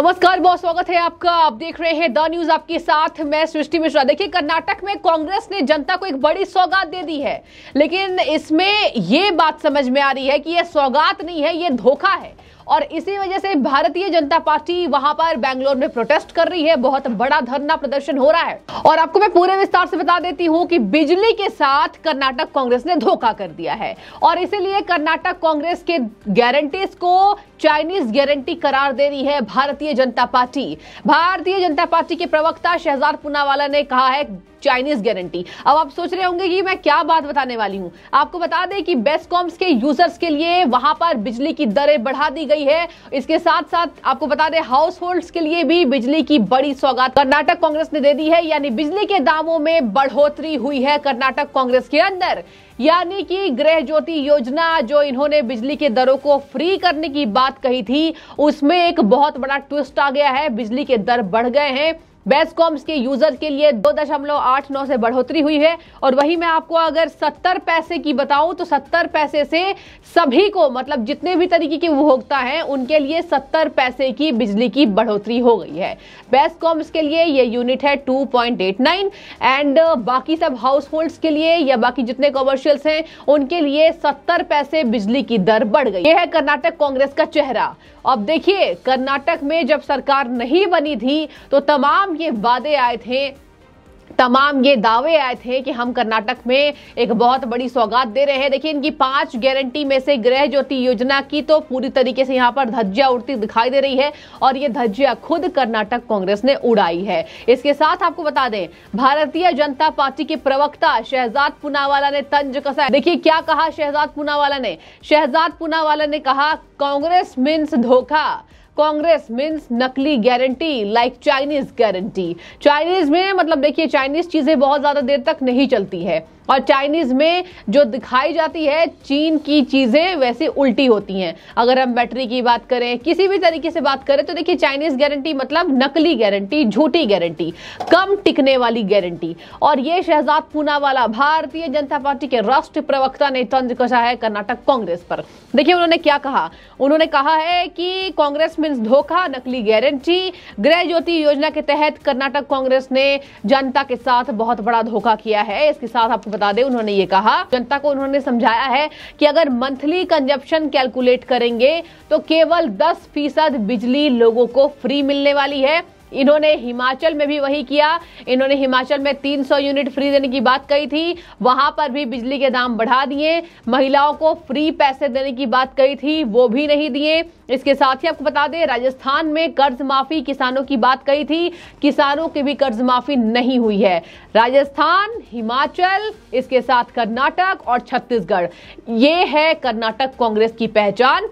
नमस्कार, बहुत स्वागत है आपका। आप देख रहे हैं द न्यूज़ आपके साथ। मैं सृष्टि मिश्रा। देखिए, कर्नाटक में कांग्रेस ने जनता को एक बड़ी सौगात दे दी है। लेकिन इसमें ये बात समझ में आ रही है कि यह सौगात नहीं है, ये धोखा है। और इसी वजह से भारतीय जनता पार्टी वहाँ पर बैंगलोर में प्रोटेस्ट कर रही है। बहुत बड़ा धरना प्रदर्शन हो रहा है। और आपको मैं पूरे विस्तार से बता देती हूँ कि बिजली के साथ कर्नाटक कांग्रेस ने धोखा कर दिया है। और इसीलिए कर्नाटक कांग्रेस के गारंटीज को चाइनीज़ गारंटी करार दे रही है भारतीय जनता पार्टी। भारतीय जनता पार्टी के प्रवक्ता शहजाद पुनावाला ने कहा है चाइनीज़ गारंटी। अब आप सोच रहे होंगे कि मैं क्या बात बताने वाली हूँ। आपको बता दें कि बेस्कॉम्स के यूज़र्स के लिए वहाँ पर बिजली की दरें बढ़ा दी गई है। इसके साथ साथ आपको बता दें हाउस होल्ड के लिए भी बिजली की बड़ी सौगात। कर्नाटक कांग्रेस ने दे दी है, यानी बिजली के दामों में बढ़ोतरी हुई है कर्नाटक कांग्रेस के अंदर। यानी कि गृह ज्योति योजना, जो इन्होंने बिजली के दरों को फ्री करने की बात कही थी, उसमें एक बहुत बड़ा ट्विस्ट आ गया है। बिजली के दर बढ़ गए हैं। बेस्कॉम्स के यूज़र के लिए दो दशमलव आठ नौ से बढ़ोतरी हुई है और वही मैं आपको अगर सत्तर पैसे की बताऊँ तो सत्तर पैसे से सभी को मतलब जितने भी तरीके के उपभोक्ता हैं, उनके लिए सत्तर पैसे की बिजली की बढ़ोतरी हो गई है। बेस्कॉम्स के लिए ये यूनिट है 2.89 एंड बाकी सब हाउस होल्ड्स के लिए या बाकी जितने कॉमर्शियल्स हैं, उनके लिए सत्तर पैसे बिजली की दर बढ़ गई। यह है कर्नाटक कांग्रेस का चेहरा। अब देखिए, कर्नाटक में जब सरकार नहीं बनी थी तो तमाम ये वादे आए थे, तमाम ये दावे आए थे कि हम कर्नाटक में एक बहुत बड़ी सौगात दे रहे हैं। देखिए, इनकी पाँच गारंटी में से गृह ज्योति योजना की तो पूरी तरीके से यहाँ पर धज्जिया उड़ती दिखाई दे रही है और ये धज्जिया खुद कर्नाटक कांग्रेस ने उड़ाई है। इसके साथ आपको बता दें, भारतीय जनता पार्टी के प्रवक्ता शहजाद पुनावाला ने तंज कसा देखिए, क्या कहा शहजाद पुनावाला ने? शहजाद पुनावाला ने कहा, कांग्रेस मीन्स धोखा। कांग्रेस मीन्स नकली guarantee like Chinese guarantee Chinese में मतलब देखिए चाइनीज़ चीज़ें बहुत ज़्यादा देर तक नहीं चलती है। और चाइनीज़ में जो दिखाई जाती है, चीन की चीज़ें वैसे उल्टी होती हैं। अगर हम बैटरी की बात करें, किसी भी तरीके से बात करें तो देखिए चाइनीज़ गारंटी मतलब नकली गारंटी, झूठी गारंटी, कम टिकने वाली गारंटी। और ये शहजाद पूनावाला, भारतीय जनता पार्टी के राष्ट्रीय प्रवक्ता ने तंज कसा है कर्नाटक कांग्रेस पर। देखिए उन्होंने क्या कहा? उन्होंने कहा है कि कांग्रेस मीन्स धोखा, नकली गारंटी, गृह ज्योति योजना के तहत कर्नाटक कांग्रेस ने जनता के साथ बहुत बड़ा धोखा किया है। इसके साथ आपको बता दें, उन्होंने ये कहा। जनता को उन्होंने समझाया है कि अगर मंथली कंजप्शन कैलकुलेट करेंगे तो केवल 10 फ़ीसद बिजली लोगों को फ्री मिलने वाली है। इन्होंने हिमाचल में भी वही किया। इन्होंने हिमाचल में 300 यूनिट फ्री देने की बात कही थी। वहाँ पर भी बिजली के दाम बढ़ा दिए। महिलाओं को फ्री पैसे देने की बात कही थी, वो भी नहीं दिए। इसके साथ ही आपको बता दें, राजस्थान में कर्ज माफ़ी किसानों की बात कही थी। किसानों की भी कर्ज माफ़ी नहीं हुई है। राजस्थान, हिमाचल, इसके साथ कर्नाटक और छत्तीसगढ़। ये है कर्नाटक कांग्रेस की पहचान।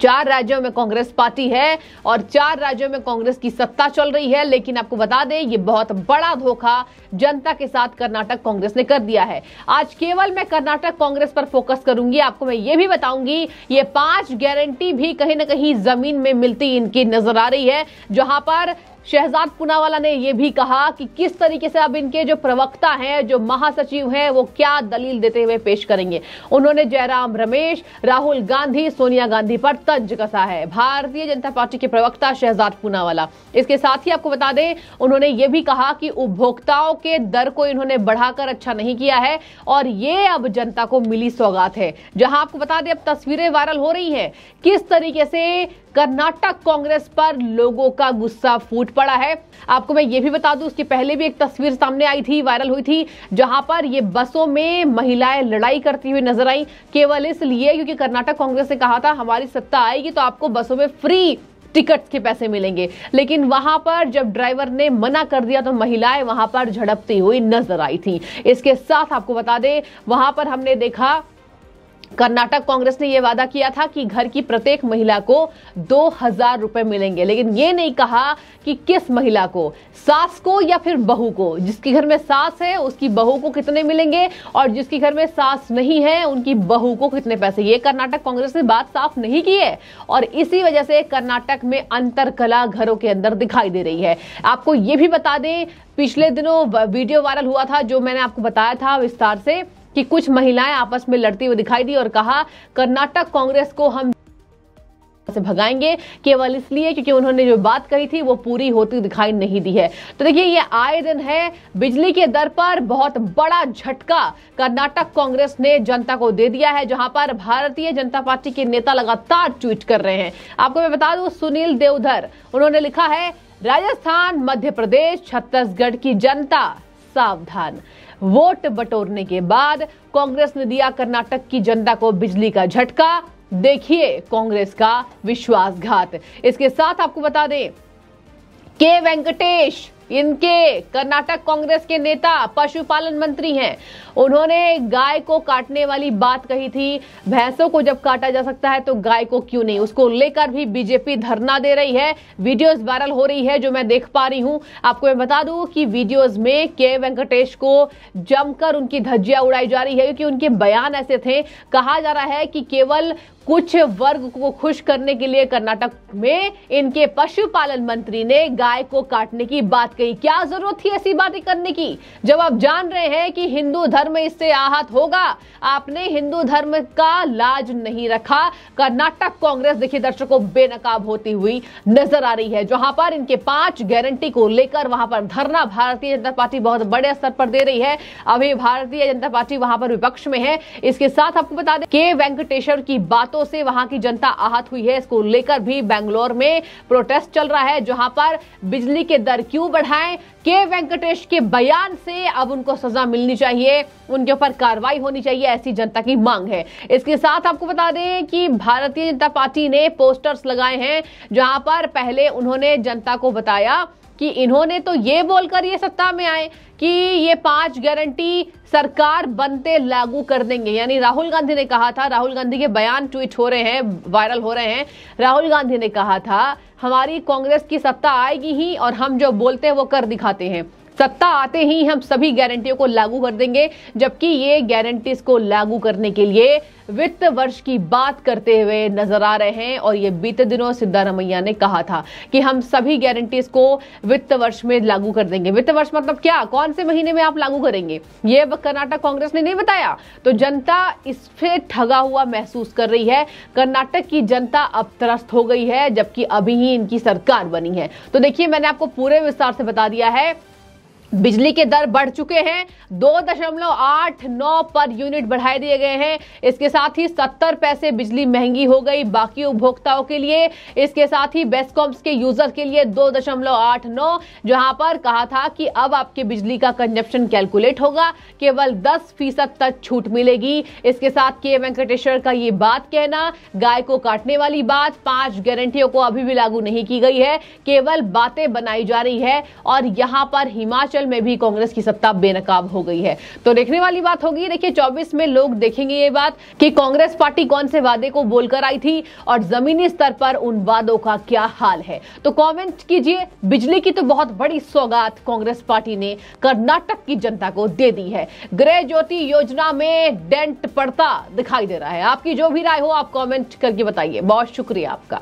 चार राज्यों में कांग्रेस पार्टी है और चार राज्यों में कांग्रेस की सत्ता चल रही है, लेकिन आपको बता दें, ये बहुत बड़ा धोखा जनता के साथ कर्नाटक कांग्रेस ने कर दिया है। आज केवल मैं कर्नाटक कांग्रेस पर फोकस करूँगी, आपको मैं ये भी बताऊँगी, ये पाँच गारंटी भी कहीं ना कहीं ज़मीन में मिलती इनकी नज़र आ रही है, जहाँ पर शहजाद पुनावाला ने यह भी कहा कि किस तरीके से अब इनके जो प्रवक्ता हैं, जो महासचिव हैं, वो क्या दलील देते हुए पेश करेंगे? उन्होंने जयराम रमेश, राहुल गांधी, सोनिया गांधी पर तंज कसा है। भारतीय जनता पार्टी के प्रवक्ता शहजाद पुनावाला। इसके साथ ही आपको बता दें, उन्होंने ये भी कहा कि उपभोक्ताओं के दर को इन्होंने बढ़ाकर अच्छा नहीं किया है और ये अब जनता को मिली सौगात है। जहाँ आपको बता दें, अब तस्वीरें वायरल हो रही है। किस तरीके से कर्नाटक कांग्रेस पर लोगों का गुस्सा फूट पड़ा है। आपको मैं ये भी बता दूँ उसके पहले भी एक तस्वीर सामने आई थी, वायरल हुई थी, जहाँ पर ये बसों में महिलाएँ लड़ाई करती हुई नज़र आई। केवल इसलिए क्योंकि कर्नाटक कांग्रेस ने कहा था, हमारी सत्ता आएगी तो आपको बसों में फ्री टिकट के पैसे मिलेंगे। लेकिन वहाँ पर जब ड्राइवर ने मना कर दिया तो महिलाएँ वहाँ पर झड़पती हुई नज़र आई थी। इसके साथ आपको बता दें, वहाँ पर हमने देखा कर्नाटक कांग्रेस ने यह वादा किया था कि घर की प्रत्येक महिला को दो हज़ार रुपए मिलेंगे। लेकिन ये नहीं कहा कि किस महिला को, सास को या फिर बहू को। जिसके घर में सास है, उसकी बहू को कितने मिलेंगे? और जिसके घर में सास नहीं है, उनकी बहू को कितने पैसे? ये कर्नाटक कांग्रेस ने बात साफ़ नहीं की है। और इसी वजह से कर्नाटक में अंतर कला घरों के अंदर दिखाई दे रही है। आपको ये भी बता दें, पिछले दिनों वीडियो वायरल हुआ था, जो मैंने आपको बताया था विस्तार से। कि कुछ महिलाएँ आपस में लड़ती हुई दिखाई दी और कहा, कर्नाटक कांग्रेस को हम से भगाएँगे केवल इसलिए क्योंकि उन्होंने जो बात कही थी, वो पूरी होती दिखाई नहीं दी है। तो देखिए, ये आए दिन है बिजली के दर पर बहुत बड़ा झटका। कर्नाटक कांग्रेस ने जनता को दे दिया है, जहाँ पर भारतीय जनता पार्टी के नेता लगातार ट्वीट कर रहे हैं। आपको मैं बता दूँ, सुनील देवधर, उन्होंने लिखा है, राजस्थान, मध्य प्रदेश, छत्तीसगढ़ की जनता सावधान। वोट बटोरने के बाद कांग्रेस ने दिया कर्नाटक की जनता को बिजली का झटका। देखिए कांग्रेस का विश्वासघात। इसके साथ आपको बता दें, के वेंकटेश इनके कर्नाटक कांग्रेस के नेता पशुपालन मंत्री हैं। उन्होंने गाय को काटने वाली बात कही थी। भैंसों को जब काटा जा सकता है तो गाय को क्यों नहीं? उसको लेकर भी बीजेपी धरना दे रही है। वीडियोस वायरल हो रही है, जो मैं देख पा रही हूँ। आपको मैं बता दूँ कि वीडियोस में के वेंकटेश को जमकर उनकी धज्जियाँ उड़ाई जा रही है, क्योंकि उनके बयान ऐसे थे। कहा जा रहा है कि केवल कुछ वर्ग को खुश करने के लिए कर्नाटक में इनके पशुपालन मंत्री ने गाय को काटने की बात कही। क्या ज़रूरत थी ऐसी बातें करने की? जब आप जान रहे हैं कि हिंदू धर्म इससे आहत होगा, आपने हिंदू धर्म का लाज नहीं रखा। कर्नाटक कांग्रेस, देखिए दर्शकों, बेनकाब होती हुई नज़र आ रही है, जहाँ पर इनके पाँच गारंटी को लेकर वहाँ पर धरना भारतीय जनता पार्टी बहुत बड़े स्तर पर दे रही है। अभी भारतीय जनता पार्टी वहाँ पर विपक्ष में है। इसके साथ आपको बता दें के वेंकटेश्वर की बात बातों से वहाँ की जनता आहत हुई है। इसको लेकर भी बेंगलोर में प्रोटेस्ट चल रहा है, जहाँ पर बिजली के दर क्यों बढ़ाएँ? के वेंकटेश के बयान से अब उनको सजा मिलनी चाहिए। उनके ऊपर कार्रवाई होनी चाहिए, ऐसी जनता की मांग है। इसके साथ आपको बता दें कि भारतीय जनता पार्टी ने पोस्टर्स लगाए हैं, जहाँ पर पहले उन्होंने जनता को बताया कि इन्होंने तो ये बोलकर ये सत्ता में आए कि ये पाँच गारंटी सरकार बनते लागू कर देंगे। यानी राहुल गांधी ने कहा था, राहुल गांधी के बयान ट्वीट हो रहे हैं, वायरल हो रहे हैं। राहुल गांधी ने कहा था, हमारी कांग्रेस की सत्ता आएगी ही और हम जो बोलते हैं वो कर दिखाते हैं। सत्ता आते ही हम सभी गारंटियों को लागू कर देंगे, जबकि ये गारंटीज को लागू करने के लिए वित्त वर्ष की बात करते हुए नज़र आ रहे हैं, और ये बीते दिनों सिद्धारमैया ने कहा था कि हम सभी गारंटीज को वित्त वर्ष में लागू कर देंगे। वित्त वर्ष मतलब क्या? कौन से महीने में आप लागू करेंगे? ये कर्नाटक कांग्रेस ने नहीं बताया। तो जनता इस इससे ठगा हुआ महसूस कर रही है। कर्नाटक की जनता अब त्रस्त हो गई है, जबकि अभी ही इनकी सरकार बनी है। तो देखिए, मैंने आपको पूरे विस्तार से बता दिया है। बिजली के दर बढ़ चुके हैं। दो दशमलव आठ नौ पर यूनिट बढ़ाए दिए गए हैं। इसके साथ ही सत्तर पैसे बिजली महँगी हो गई बाकी उपभोक्ताओं के लिए। इसके साथ ही बेस्कॉम्स के यूज़र के लिए दो दशमलव आठ नौ, जहाँ पर कहा था कि अब आपके बिजली का कंजप्शन कैलकुलेट होगा। केवल दस फ़ीसद तक छूट मिलेगी। इसके साथ के वेंकटेश्वर का ये बात कहना, गाय को काटने वाली बात, पाँच गारंटियों को अभी भी लागू नहीं की गई है। केवल बातें बनाई जा रही है और यहाँ पर हिमाचल हिमाचल में भी कांग्रेस की सत्ता बेनकाब हो गई है। तो देखने वाली बात होगी, देखिए 24 में लोग देखेंगे ये बात कि कांग्रेस पार्टी कौन से वादे को बोलकर आई थी और जमीनी स्तर पर उन वादों का क्या हाल है। तो कॉमेंट कीजिए, बिजली की तो बहुत बड़ी सौगात कांग्रेस पार्टी ने कर्नाटक की जनता को दे दी है। गृह ज्योति योजना में डेंट पड़ता दिखाई दे रहा है। आपकी जो भी राय हो, आप कॉमेंट करके बताइए। बहुत शुक्रिया आपका।